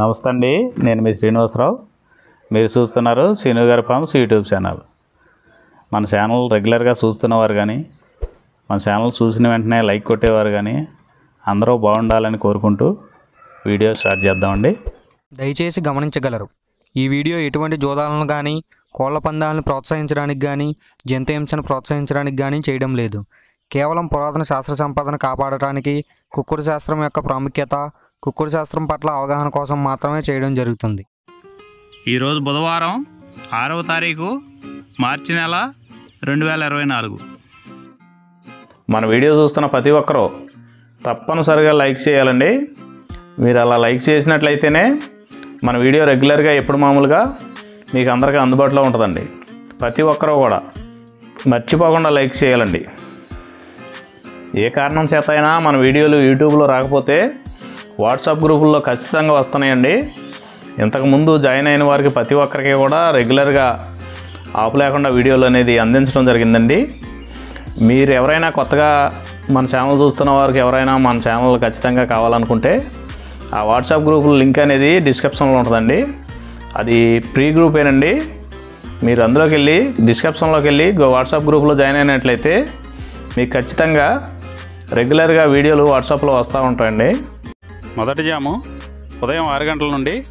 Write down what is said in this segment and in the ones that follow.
నమస్తే అండి నేను మీ శ్రీనివాసరావు. మీరు చూస్తున్నారు శ్రీను గారి ఫార్మ్స్ యూట్యూబ్ ఛానల్. మన ఛానల్ రెగ్యులర్గా చూస్తున్నవారు కానీ మన ఛానల్ చూసిన వెంటనే లైక్ కొట్టేవారు కానీ అందరూ బాగుండాలని కోరుకుంటూ వీడియో స్టార్ట్ చేద్దామండి. దయచేసి గమనించగలరు ఈ వీడియో ఎటువంటి జోదాలను కానీ కోళ్ళ పందాలను ప్రోత్సహించడానికి కానీ జంతు హింసను ప్రోత్సహించడానికి కానీ చేయడం లేదు. కేవలం పురాతన శాస్త్ర సంపదను కాపాడటానికి కుక్కుడు శాస్త్రం యొక్క ప్రాముఖ్యత కుక్కుడు శాస్త్రం పట్ల అవగాహన కోసం మాత్రమే చేయడం జరుగుతుంది. ఈరోజు బుధవారం ఆరవ తారీఖు మార్చి నెల రెండు వేల ఇరవై నాలుగు. మన వీడియో చూస్తున్న ప్రతి ఒక్కరూ తప్పనిసరిగా లైక్ చేయాలండి. మీరు అలా లైక్ చేసినట్లయితేనే మన వీడియో రెగ్యులర్గా ఎప్పుడు మామూలుగా మీకు అందరికీ అందుబాటులో ఉంటుందండి. ప్రతి ఒక్కరూ కూడా మర్చిపోకుండా లైక్ చేయాలండి. ఏ కారణం చేత అయినా మన వీడియోలు యూట్యూబ్లో రాకపోతే వాట్సాప్ గ్రూపుల్లో ఖచ్చితంగా వస్తున్నాయండి. ఇంతకుముందు జాయిన్ అయిన వారికి ప్రతి ఒక్కరికి కూడా రెగ్యులర్గా ఆపు లేకుండా వీడియోలు అనేది అందించడం జరిగిందండి. మీరు ఎవరైనా కొత్తగా మన ఛానల్ చూస్తున్న వారికి ఎవరైనా మన ఛానల్ ఖచ్చితంగా కావాలనుకుంటే ఆ వాట్సాప్ గ్రూప్ లింక్ అనేది డిస్క్రిప్షన్లో ఉంటుందండి. అది ప్రీ గ్రూపేనండి. మీరు అందులోకి వెళ్ళి డిస్క్రిప్షన్లోకి వెళ్ళి వాట్సాప్ గ్రూప్లో జాయిన్ అయినట్లయితే మీకు ఖచ్చితంగా రెగ్యులర్గా వీడియోలు వాట్సాప్లో వస్తూ ఉంటాయండి. మొదటి జాము ఉదయం ఆరు గంటల నుండి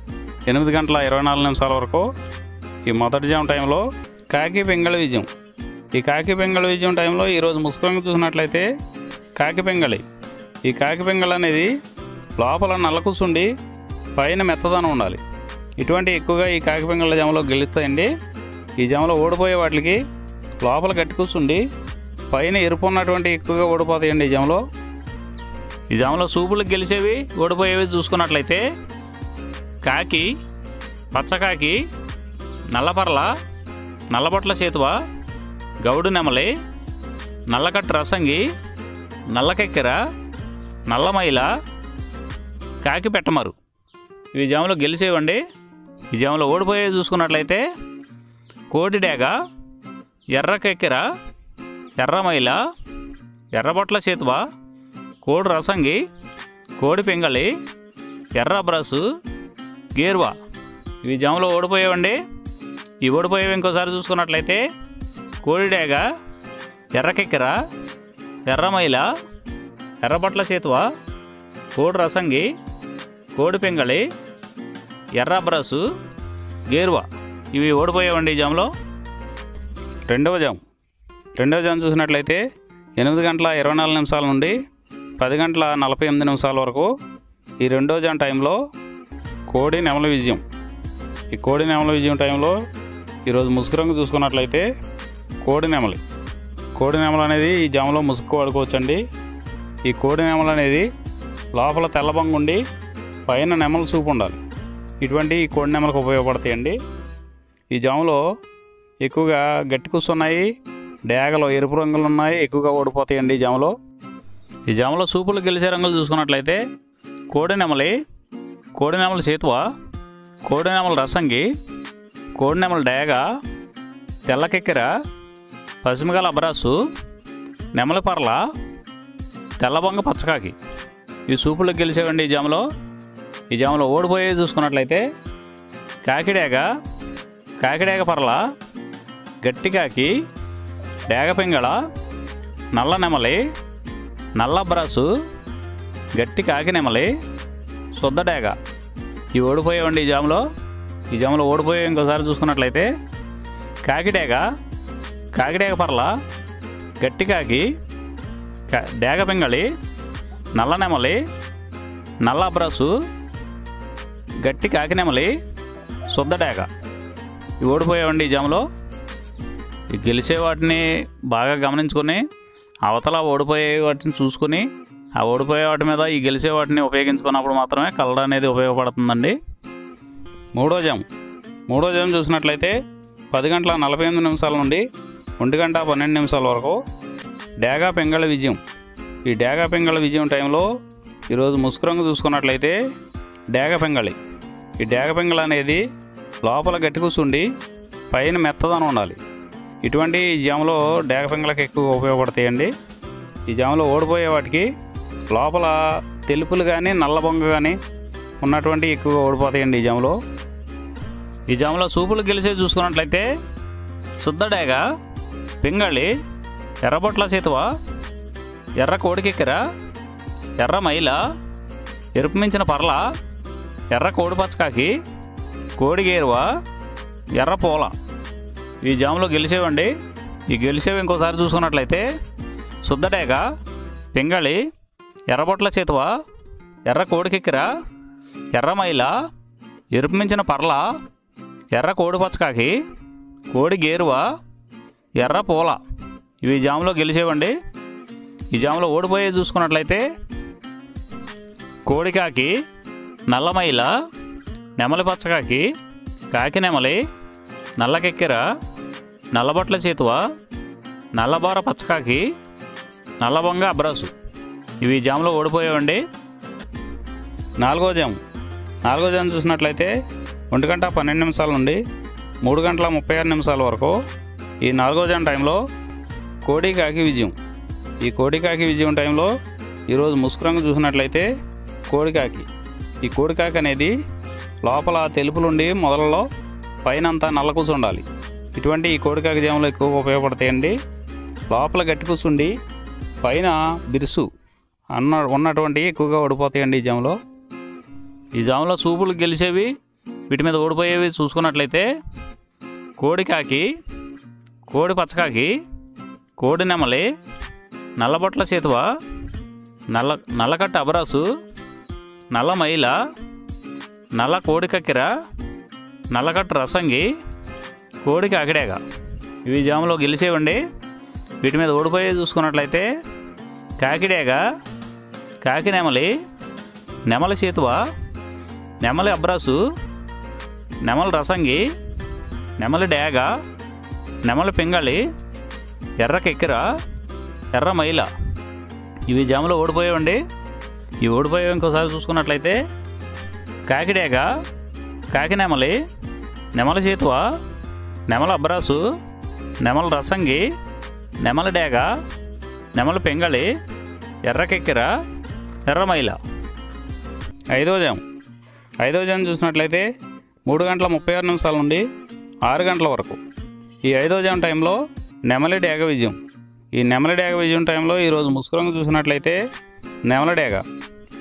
ఎనిమిది గంటల ఇరవై నాలుగు నిమిషాల వరకు. ఈ మొదటి జాము టైంలో కాకి పెంగళి విజయం. ఈ కాకి పెంగళి విజయం టైంలో ఈరోజు ముసుకంగా చూసినట్లయితే కాకి పెంగళి. ఈ కాకి పెంగళ అనేది లోపల నల్ల కూసుండి పైన మెత్తదనం ఉండాలి. ఇటువంటి ఎక్కువగా ఈ కాకి పెంగళ జామలో గెలుస్తాయండి. ఈ జామలో ఓడిపోయే వాటికి లోపల గట్టి కూర్చుండి పైన ఎరుపు ఉన్నటువంటి ఎక్కువగా ఓడిపోతాయండి ఈ జామలో. ఈ సూపులు గెలిచేవి ఓడిపోయేవి చూసుకున్నట్లయితే కాకి పచ్చకాకి నల్లపర్ల నల్లబొట్ల చేతువ గౌడు నెమలి నల్లకట్టు రసంగి నల్లకెక్కెర నల్లమైల కాకి పెట్టమరు. ఇవి జాములో గెలిచేవండి. ఈ జాములో ఓడిపోయేవి చూసుకున్నట్లయితే కోటి డేగ ఎర్రకెక్కెర ఎర్రమైల ఎర్రబొట్ల చేతువ కోడి రసంగి కోడి పింగళి ఎర్ర బ్రసు గేర్వా. ఇవి జమలో ఓడిపోయేవండి. ఈ ఓడిపోయేవి ఇంకోసారి చూసుకున్నట్లయితే కోడిడేగ ఎర్రకెక్కెర ఎర్రమైల ఎర్రబట్ల చేతువ కోడి రసంగి కోడి పింగళి ఎర్ర బ్రసు గేరువా. ఇవి ఓడిపోయేవండి ఈ జాములో. రెండవ జాము రెండవ జాము చూసినట్లయితే ఎనిమిది గంటల ఇరవై నాలుగు నిమిషాల నుండి పది గంటల నలభై ఎనిమిది నిమిషాల వరకు ఈ రెండో జామ్ టైంలో కోడి నెమల విజయం. ఈ కోడి నెమల విజయం టైంలో ఈరోజు ముసుగు రంగు చూసుకున్నట్లయితే కోడి నెమలి. కోడి నెమలు అనేది ఈ జామలో ముసుగు వాడుకోవచ్చండి. ఈ కోడి నెమలు అనేది లోపల తెల్లబంగు ఉండి పైన నెమలు చూపు ఉండాలి. ఇటువంటి ఈ కోడి నెమలకు ఉపయోగపడతాయండి. ఈ జాములో ఎక్కువగా గట్టి కూర్చున్నాయి డేగలో ఎరుపు రంగులు ఉన్నాయి. ఎక్కువగా ఓడిపోతాయండి ఈ జాములో. ఈ జామలో సూపులు గెలిచే రంగులు చూసుకున్నట్లయితే కోడి నెమలి కోడి కోడినెమల కోడి నెమల రసంగి కోడినెమల డేగ తెల్లకెక్కెర పసిమిగల అబ్రాసు నెమలి పర్ల తెల్లబొంగ పచ్చకాకి. ఈ సూపులు గెలిచేవండి ఈ జాములో. ఈ జాములో ఓడిపోయే చూసుకున్నట్లయితే కాకిడేగ కాకిడేగ పర్ల గట్టి కాకి డేగ పింగళ నల్ల నెమలి నల్లబ్రాసు గట్టి కాకి నెమలి శుద్ధ డేగ. ఇవి ఓడిపోయేవండి ఈ జాములో ఈ జాములో ఓడిపోయే ఇంకోసారి చూసుకున్నట్లయితే కాకిడేగ కాకిడేగ పర్ల గట్టి కాకి డేగ పింగళి నల్ల నెమలి నల్ల అబ్రాసు గట్టి కాకి నెమలి శుద్ధ ఇవి ఓడిపోయేవండి ఈ జాములో ఈ గెలిచే వాటిని బాగా గమనించుకొని అవతల ఓడిపోయే వాటిని చూసుకొని ఆ ఓడిపోయే వాటి మీద ఈ గెలిచే వాటిని ఉపయోగించుకున్నప్పుడు మాత్రమే కలర్ అనేది ఉపయోగపడుతుందండి. మూడో జామ్ మూడో జామ్ చూసినట్లయితే పది గంటల నలభై ఎనిమిది నిమిషాల నుండి ఒంటి గంట పన్నెండు నిమిషాల వరకు డేగా పెంగళ విజయం. ఈ డేగా పెంగళ విజయం టైంలో ఈరోజు ముసుగు రంగు చూసుకున్నట్లయితే డేగ పెంగళి. ఈ డేగ పెంగళ అనేది లోపల గట్టి కూర్చుండి పైన మెత్తదనం ఉండాలి. ఇటువంటి ఈ జామ్లో డేగ పెంగళకి ఎక్కువ ఉపయోగపడతాయండి. ఈ జామ్లో ఓడిపోయే వాటికి లోపల తెలుపులు కానీ నల్ల బొంగ కానీ ఉన్నటువంటి ఎక్కువగా ఓడిపోతాయండి ఈ జాములో. ఈ జాములో సూపులు గెలిచే చూసుకున్నట్లయితే శుద్ధడేగ పింగళి ఎర్రబొట్ల చేతువ ఎర్ర కోడికెక్కెర ఎర్ర మైల ఎరుపు మించిన పర్ల ఎర్ర కోడి పచ్చకాకి కోడి గేరువ ఎర్ర పూల. ఈ జామ్లో గెలిచేవండి. ఈ గెలిచేవి ఇంకోసారి చూసుకున్నట్లయితే శుద్ధడేగ పింగళి ఎర్రబొట్ల చేతువ ఎర్ర కోడికెక్కిర ఎర్ర మైల ఎరుపు మించిన పర్ల ఎర్ర కోడి పచ్చకాకి కోడి గేరువ ఎర్ర పూల. ఇవి జాములో గెలిచేవండి. ఈ జామ్లో ఓడిపోయే చూసుకున్నట్లయితే కోడికాకి నల్లమైల నెమలి పచ్చకాకి కాకి నెమలి నల్లకెక్కెర నల్లబొట్ల చేతువ? నల్లబార పచ్చకాకి నల్లబొంగ అబ్రాసు. ఇవి జాములో ఓడిపోయావండి. నాలుగో జాము. నాలుగో జాము చూసినట్లయితే ఒంటి గంట పన్నెండు నిమిషాల నుండి మూడు గంటల ముప్పై ఆరు నిమిషాల వరకు ఈ నాలుగో జాము టైంలో కోడి కాకి విజయం. ఈ కోడి కాకి విజయం టైంలో ఈరోజు ముసుకురంగు చూసినట్లయితే కోడికాకి. ఈ కోడికాకి అనేది లోపల తెలుపులుండి మొదలలో పైన అంతా నల్ల కూర్చుండాలి ఇటువంటి ఈ కోడి జాములు ఎక్కువగా ఉపయోగపడతాయండి. లోపల గట్టి కూర్చుండి పైన బిరుసు అన్న ఉన్నటువంటి ఎక్కువగా ఓడిపోతాయండి ఈ జాములో. ఈ జాములో సూపులు గెలిచేవి వీటి మీద ఓడిపోయేవి చూసుకున్నట్లయితే కోడికాకి కోడి పచ్చకాకి కోడి నెమలి నల్లబొట్ల చేతువ నల్ల నల్లకట్ట అబరాసు నల్ల మైల నల్ల కోడి కక్కెర నల్లకట్ట రసంగి కోడికి అకిడేగ ఇవి జాములో గెలిచేవండి వీటి మీద ఓడిపోయే చూసుకున్నట్లయితే కాకిడేగ. కాకి నెమలి నెమలి చేతువ నెమలి అబ్రాసు నెమలి రసంగి నెమలి డేగ నెమలి పింగళి ఎర్ర కెక్కిర ఎర్ర మైల. ఇవి జాములో ఓడిపోయేవండి ఈ ఓడిపోయేవి ఇంకోసారి చూసుకున్నట్లయితే కాకిడేగ కాకి నెమలి నెమలి చేతువ నెమల అబ్రాసు నెమల రసంగి నెమల డేగ నెమలి పెంగళి ఎర్రకెక్కిర ఎర్రమైల ఎర్ర ఐదో జాము ఐదో జాము చూసినట్లయితే మూడు గంటల ముప్పై ఆరు నిమిషాల నుండి ఆరు గంటల వరకు. ఈ ఐదో జాము టైంలో నెమలి డేగ విజయం. ఈ నెమలి డేగ విజయం టైంలో ఈరోజు ముసుకురంగు చూసినట్లయితే నెమల డేగ.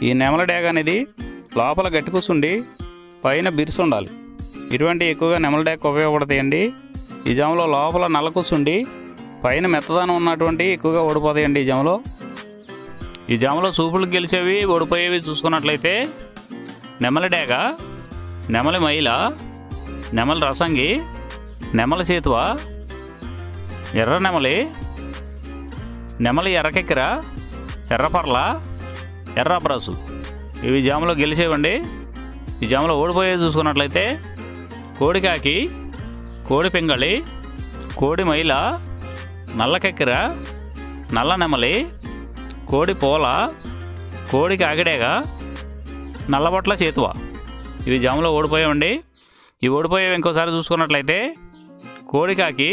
ఈ నెమల డేగ అనేది లోపల గట్టి కూర్చుండి పైన బిరుసు ఉండాలి. ఇటువంటి ఎక్కువగా నెమల డేగ ఉపయోగపడతాయండి. ఈ జాములో లోపల నల్ల పైన మెత్తదనం ఉన్నటువంటి ఎక్కువగా ఓడిపోతాయండి ఈ జాములో. ఈ జాములో సూపులు గెలిచేవి ఓడిపోయేవి చూసుకున్నట్లయితే నెమలి డేగ నెమలి మైల నెమలి రసంగి నెమలి సేతువ ఎర్ర నెమలి నెమలి ఎర్రకెక్కిర ఎర్రపర్ల ఎర్ర అబ్రాసు. ఇవి జాములో గెలిచేవండి. ఈ జాములో ఓడిపోయేవి చూసుకున్నట్లయితే కోడికాకి కోడి పింగళి కోడి మైల నల్లకెక్కిర నల్ల నెమలి కోడి పోల కోడి కాకిడేగా నల్లబొట్ల చేతువ. ఇవి జాములో ఓడిపోయామండి ఈ ఓడిపోయేవి ఇంకోసారి చూసుకున్నట్లయితే కోడికాకి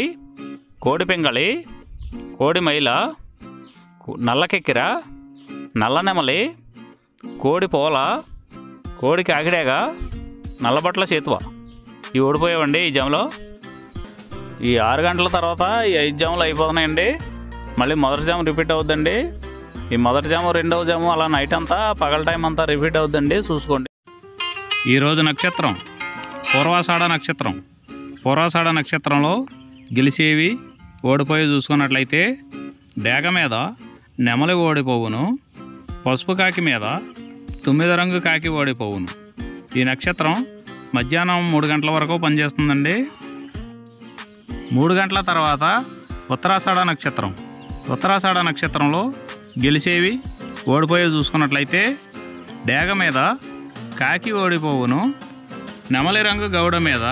కోడి పింగళి కోడి మైల నల్లకెక్కిర నల్ల నెమలి కోడి పోల కోడి కాకిడేగా నల్లబొట్ల చేతువ. ఇవి ఓడిపోయావండి ఈ జాములో ఈ ఆరు గంటల తర్వాత ఈ ఐదు జాములు అయిపోతున్నాయండి. మళ్ళీ మొదటి జాము రిపీట్ అవుద్దండి. ఈ మొదటి జాము రెండవ జాము అలా నైట్ అంతా పగల టైం అంతా రిపీట్ అవుద్దండి. చూసుకోండి. ఈరోజు నక్షత్రం పూర్వాషాఢ నక్షత్రం. పూర్వాషాఢ నక్షత్రంలో గెలిచేవి ఓడిపోయి చూసుకున్నట్లయితే డేగ మీద నెమలి ఓడిపోవును పసుపు కాకి మీద తొమ్మిది రంగు కాకి ఓడిపోవును. ఈ నక్షత్రం మధ్యాహ్నం మూడు గంటల వరకు పనిచేస్తుందండి. మూడు గంటల తర్వాత ఉత్తరాషాఢ నక్షత్రం. ఉత్తరాషాఢ నక్షత్రంలో గెలిచేవి ఓడిపోయి చూసుకున్నట్లయితే డేగ మీద కాకి ఓడిపోవును నెమలి రంగు గౌడ మీద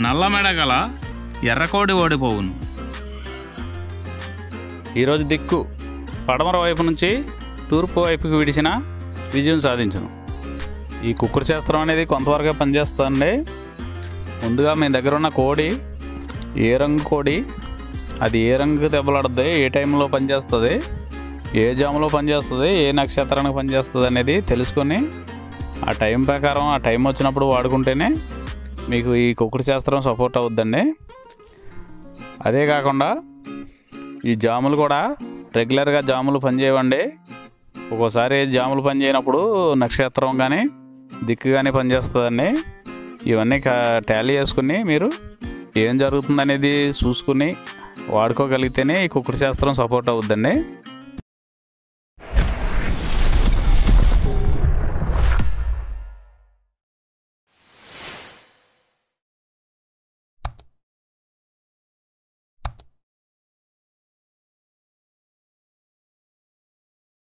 నల్ల మెడ గల ఎర్రకోడి ఓడిపోవును. ఈరోజు దిక్కు పడమర వైపు నుంచి తూర్పు వైపుకి విడిచిన విజయం సాధించను. ఈ కుక్కుడు శాస్త్రం అనేది కొంతవరకే పనిచేస్తుందండి. ముందుగా మీ దగ్గర ఉన్న కోడి ఏ రంగు కోడి అది ఏ రంగు దెబ్బలాడుద్ది ఏ టైంలో పనిచేస్తుంది ఏ జాములో పనిచేస్తుంది ఏ నక్షత్రానికి పనిచేస్తుంది అనేది తెలుసుకొని ఆ టైం ప్రకారం ఆ టైం వచ్చినప్పుడు వాడుకుంటేనే మీకు ఈ కుక్కుడు శాస్త్రం సపోర్ట్ అవుద్దండి. అదే కాకుండా ఈ జాములు కూడా రెగ్యులర్గా జాములు పనిచేయవండి. ఒక్కోసారి జాములు పనిచేయనప్పుడు నక్షత్రం కానీ దిక్కు కానీ పనిచేస్తుందండి. ఇవన్నీ టాలీ చేసుకుని మీరు ఏం జరుగుతుందనేది చూసుకుని వాడుకోగలిగితేనే ఈ కుక్కుడు శాస్త్రం సపోర్ట్ అవుద్దండి.